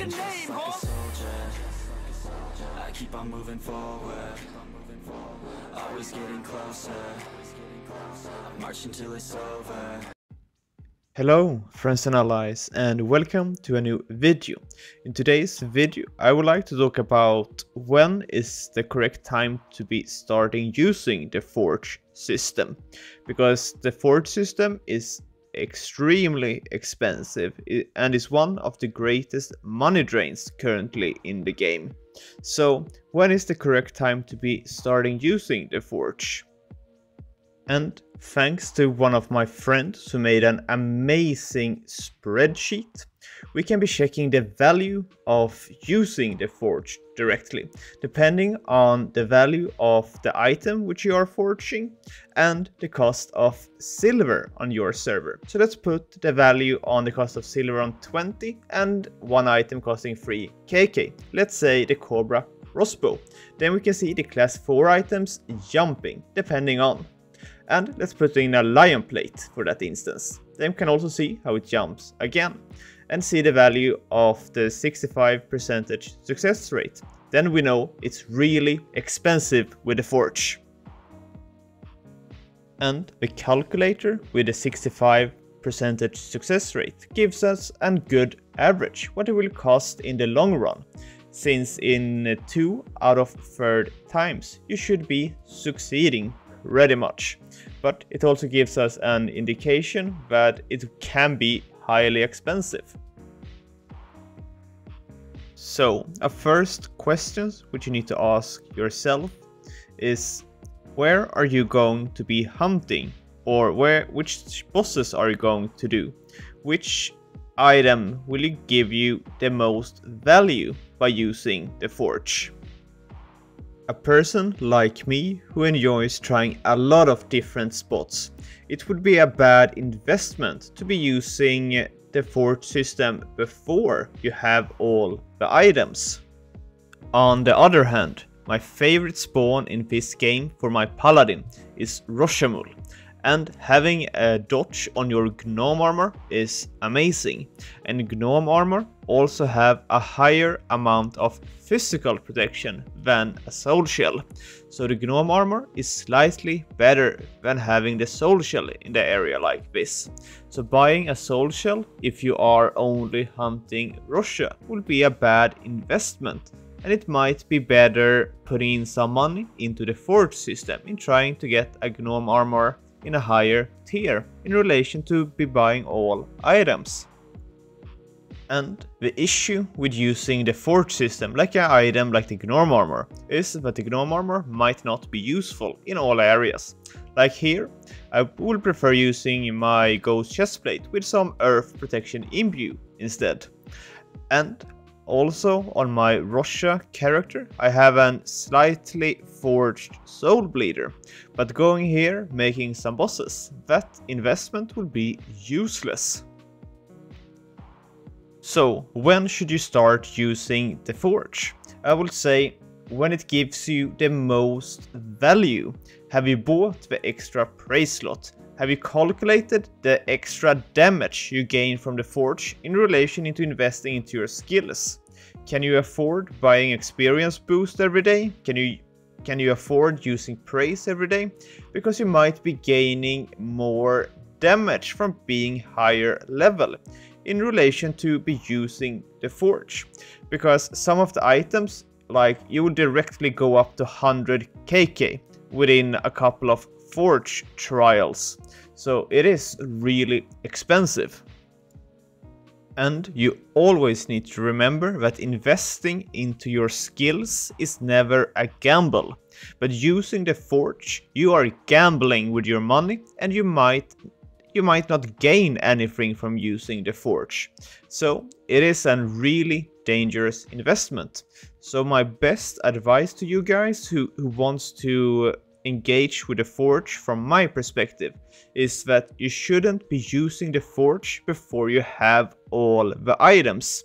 a name, boss. I keep on moving forward, always getting closer. I march until it's over. Hello friends and allies and welcome to a new video. In today's video I would like to talk about when is the correct time to be starting using the Forge system. Because the Forge system is extremely expensive and is one of the greatest money drains currently in the game. So when is the correct time to be starting using the Forge? And thanks to one of my friends who made an amazing spreadsheet, we can be checking the value of using the forge directly, depending on the value of the item which you are forging and the cost of silver on your server. So let's put the value on the cost of silver on 20 and one item costing 3 KK. Let's say the Cobra crossbow. Then we can see the class 4 items jumping, depending on and let's put in a lion plate for that instance. Then we can also see how it jumps again and see the value of the 65% success rate. Then we know it's really expensive with the forge. And the calculator with the 65 percentage success rate gives us a good average what it will cost in the long run since in 2 out of 3 times you should be succeeding ready much. But it also gives us an indication that it can be highly expensive. So, a first question which you need to ask yourself is where are you going to be hunting or where which bosses are you going to do? Which item will give you the most value by using the forge? A person like me who enjoys trying a lot of different spots. It would be a bad investment to be using the forge system before you have all the items. On the other hand, my favorite spawn in this game for my paladin is Roshamuul and having a dodge on your gnome armor is amazing. And gnome armor also have a higher amount of physical protection than a soul shell. So the gnome armor is slightly better than having the soul shell in the area like this. So buying a soul shell if you are only hunting Rosha will be a bad investment. And it might be better putting in some money into the forge system in trying to get a gnome armor in a higher tier in relation to be buying all items. And the issue with using the forge system like an item like the Gnome Armor is that the Gnome Armor might not be useful in all areas. Like here, I would prefer using my Ghost Chestplate with some Earth Protection Imbue instead. And also on my Rosha character I have a slightly forged Soul Bleeder, but going here making some bosses, that investment will be useless. So when should you start using the Forge? I will say when it gives you the most value. Have you bought the extra prey slot? Have you calculated the extra damage you gain from the forge in relation into investing into your skills? Can you afford buying experience boost every day? Can you can you afford using praise every day? Because you might be gaining more damage from being higher level in relation to be using the forge. Because some of the items like you will directly go up to 100 kk within a couple of forge trials. So it is really expensive. And you always need to remember that investing into your skills is never a gamble. But using the forge, you are gambling with your money and you might you might not gain anything from using the forge. So it is a really dangerous investment. So my best advice to you guys who, who wants to engage with the forge from my perspective is that you shouldn't be using the forge before you have all the items.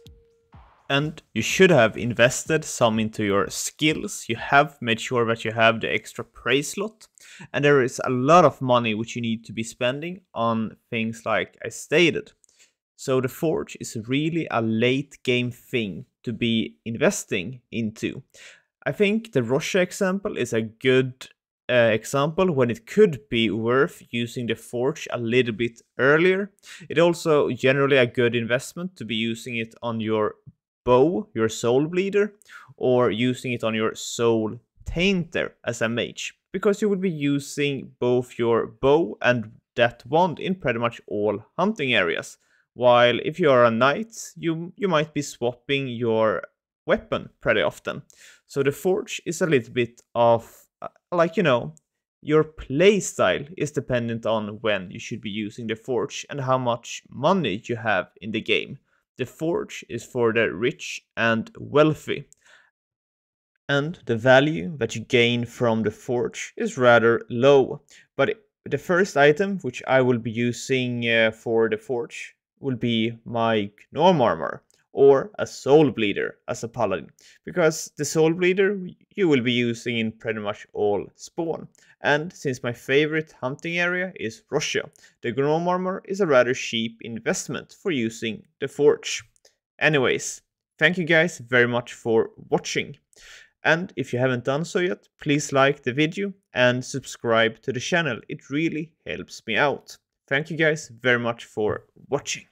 And you should have invested some into your skills, you have made sure that you have the extra prey slot, and there is a lot of money which you need to be spending on things like I stated. So the Forge is really a late game thing to be investing into. I think the Rosha example is a good uh, example when it could be worth using the Forge a little bit earlier. It also generally a good investment to be using it on your bow, your soul bleeder, or using it on your soul tainter as a mage, because you would be using both your bow and that wand in pretty much all hunting areas. While if you are a knight, you you might be swapping your weapon pretty often. So the forge is a little bit of like you know, your playstyle is dependent on when you should be using the forge and how much money you have in the game. The forge is for the rich and wealthy. And the value that you gain from the forge is rather low. But the first item which I will be using uh, for the forge will be my Gnome armor or a soul bleeder as a paladin because the soul bleeder you will be using in pretty much all spawn. And since my favorite hunting area is Rosha the gnome armor is a rather cheap investment for using the forge. Anyways thank you guys very much for watching. And if you haven't done so yet please like the video and subscribe to the channel. It really helps me out. Thank you guys very much for watching